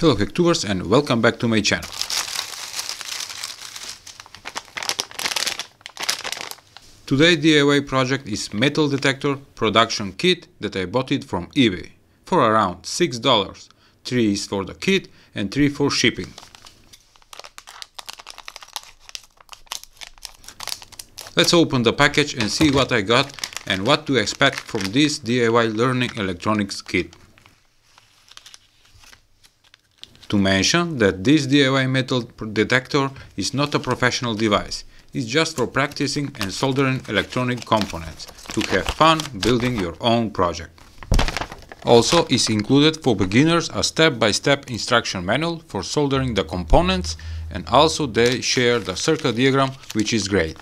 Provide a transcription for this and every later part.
Hello Hacktubers and welcome back to my channel. Today DIY project is metal detector production kit that I bought it from eBay for around $6. 3 is for the kit and 3 for shipping. Let's open the package and see what I got and what to expect from this DIY learning electronics kit. To mention that this DIY metal detector is not a professional device, it's just for practicing and soldering electronic components to have fun building your own project. Also is included for beginners a step-by-step -step instruction manual for soldering the components and also they share the circuit diagram which is great.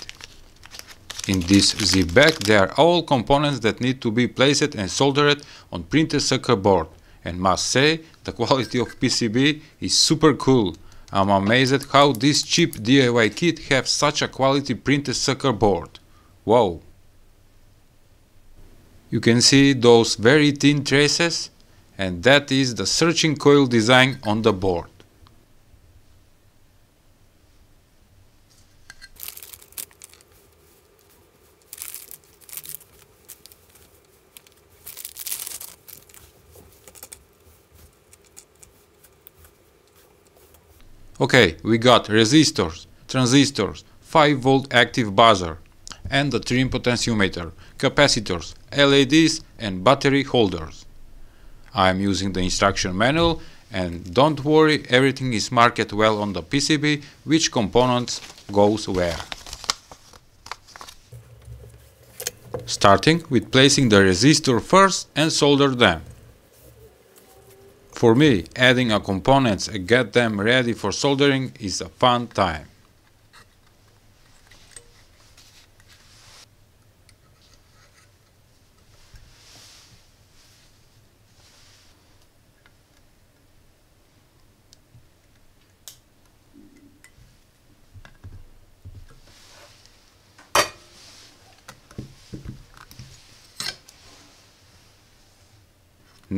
In this zip bag there are all components that need to be placed and soldered on printed circuit board and must say the quality of PCB is super cool. I'm amazed how this cheap DIY kit have such a quality printed circuit board. Wow! You can see those very thin traces and that is the searching coil design on the board. Okay, we got resistors, transistors, 5 volt active buzzer, and the trim potentiometer, capacitors, LEDs and battery holders. I am using the instruction manual and don't worry everything is marked well on the PCB which components goes where. Starting with placing the resistor first and solder them. For me, adding a components and get them ready for soldering is a fun time.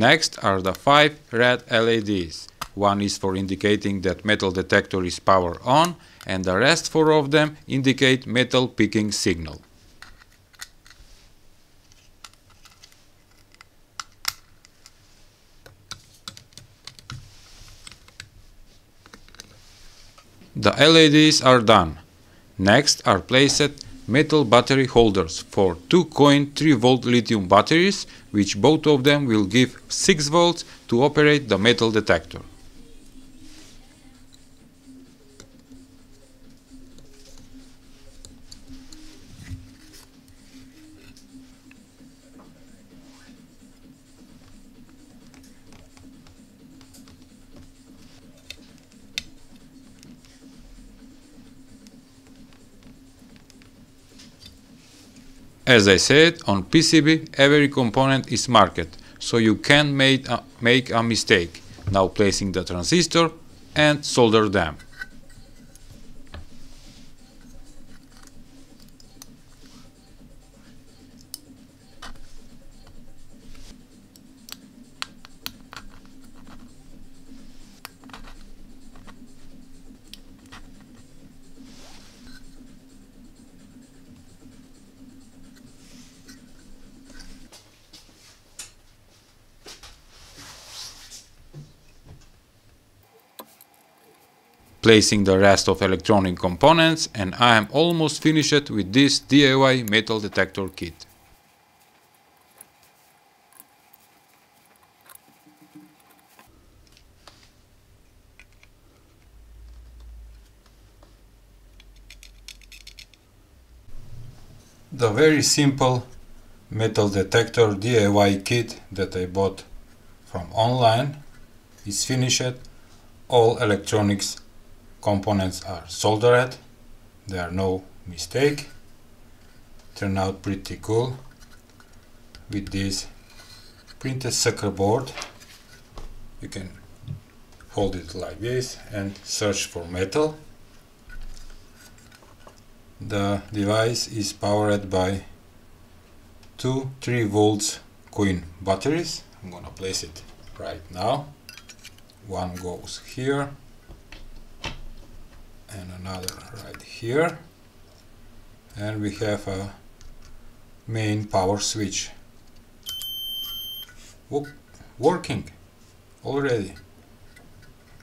Next are the five red LEDs. One is for indicating that metal detector is power on and the rest four of them indicate metal picking signal. The LEDs are done. Next are placed metal battery holders for two coin 3 volt lithium batteries which both of them will give 6 volts to operate the metal detector. As I said, on PCB every component is marked, so you can make a, make a mistake. Now placing the transistor and solder them. Placing the rest of electronic components and I am almost finished with this DIY metal detector kit. The very simple metal detector DIY kit that I bought from online is finished. All electronics components are soldered. There are no mistake. Turn out pretty cool with this printed circuit board. You can hold it like this and search for metal. The device is powered by two 3 volts coin batteries. I'm gonna place it right now. One goes here and another right here. And we have a main power switch. Working already.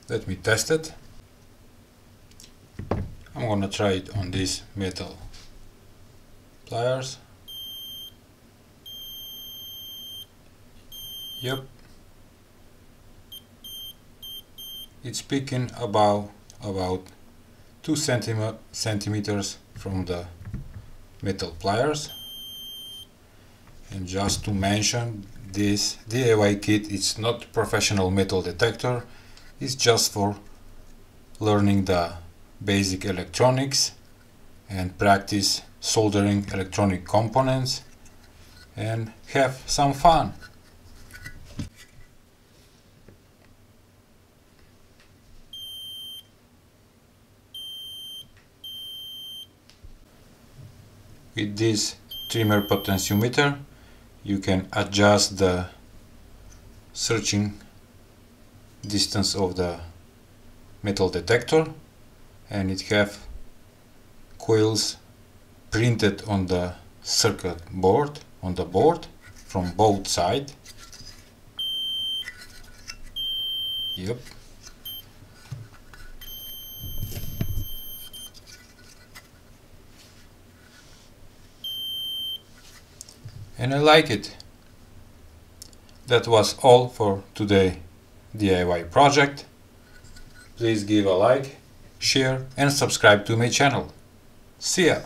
Let me test it. I'm gonna try it on these metal pliers. Yep. It's picking about about 2 centime centimeters from the metal pliers. And just to mention this DIY kit is not professional metal detector. It's just for learning the basic electronics and practice soldering electronic components and have some fun with this trimmer potentiometer you can adjust the searching distance of the metal detector and it have coils printed on the circuit board on the board from both sides yep and I like it. That was all for today DIY project. Please give a like, share and subscribe to my channel. See ya!